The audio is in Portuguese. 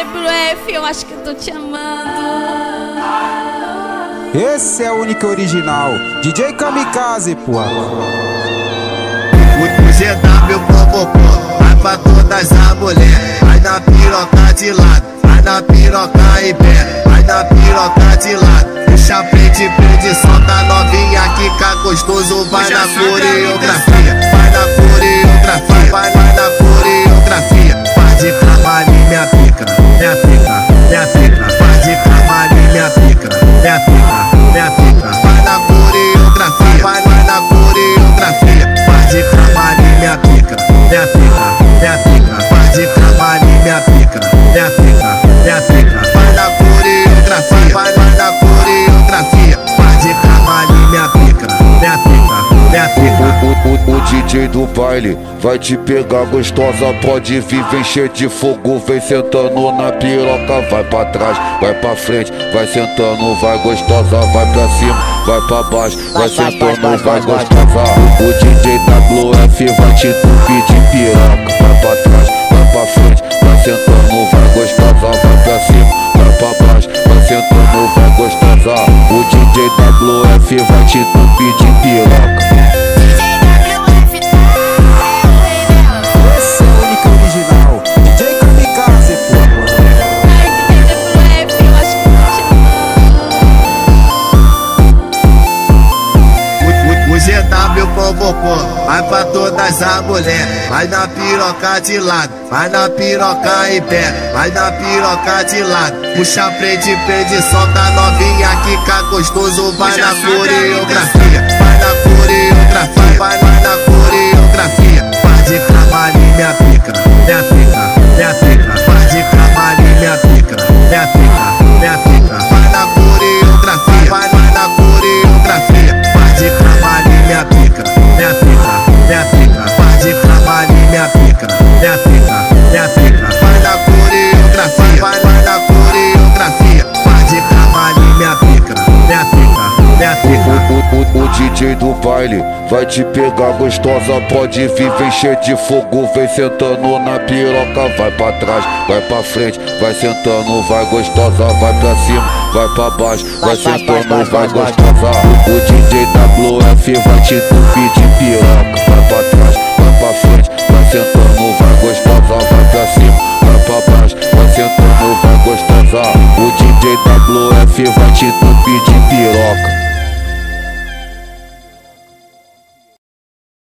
WF, eu acho que eu tô te amando. Esse é o único original, DJ Kamikaze. O, o GW provocou, vai pra todas as mulheres. Vai na piroca de lado, vai na piroca e pé, vai na piroca de lado. Puxa frente, prende, solta novinha, quica gostoso, vai na coreografia, vai na coreografia, vai, vai na coreografia. Pica, minha pica. Vai na coreografia, vai, vai na coreografia, baile vai te pegar gostosa, pode vir, vem cheio de fogo, vem sentando na piroca, vai pra trás, vai pra frente, vai sentando, vai gostosa, vai pra cima, vai pra baixo, vai sentando, vai gostosa. O DJ WF vai te entupir de piroca, vai pra trás, vai pra frente, vai sentando, vai gostosa, vai pra cima, vai pra baixo, vai sentando, vai gostosa. O DJ WF vai te entupir de piroca. Vai pra todas as mulheres. Vai na piroca de lado, vai na piroca em pé, vai na piroca de lado. Puxa frente, prende, solta novinha, quica gostoso, vai na coreografia, vai na coreografia, vai, na coreografia. Faz de trabalho minha pica, minha pica, minha pica. Minha pica. Faz de trabalho minha pica, minha pica, minha pica. Vai na coreografia, vai, vai na coreografia. Faz de trabalho minha pica, minha pica, minha pica. O, o, o, o DJ do baile vai te pegar gostosa, pode vir, vem cheio de fogo, vem sentando na piroca, vai pra trás, vai pra frente, vai sentando, vai gostosa, vai pra cima, vai pra baixo, vai sentando, vai gostosa. O DJ WF vai te entupir de piroca, pra trás, vai pra frente, vai sentando, vai gostosa, vai pra cima, vai pra baixo, vai sentando, vai gostosa. O DJ WF vai te entupir de